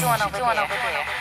doing over there?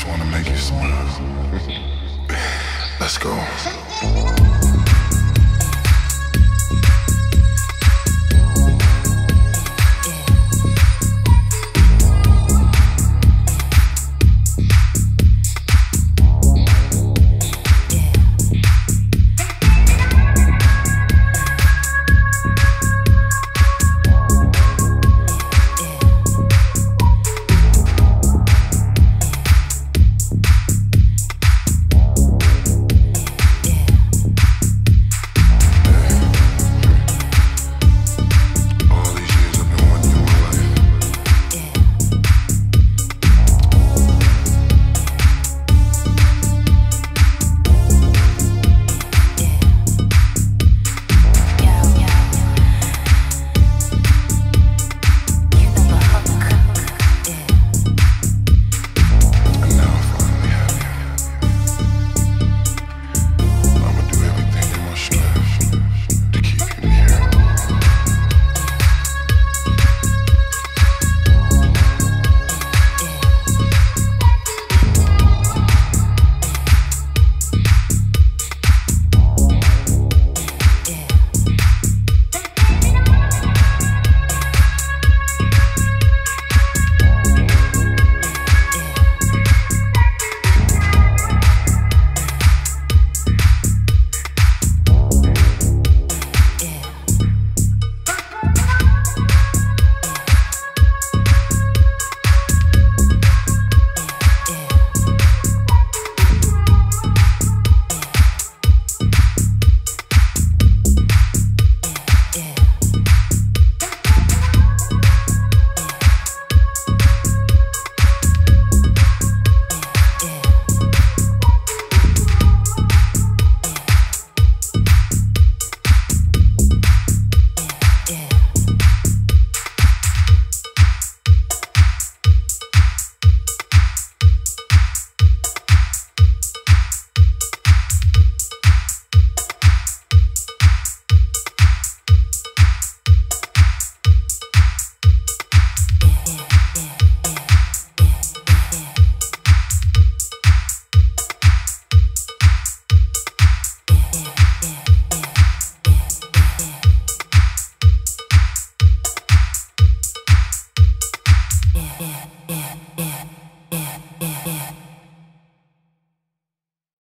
just wanna make you smile. Let's go.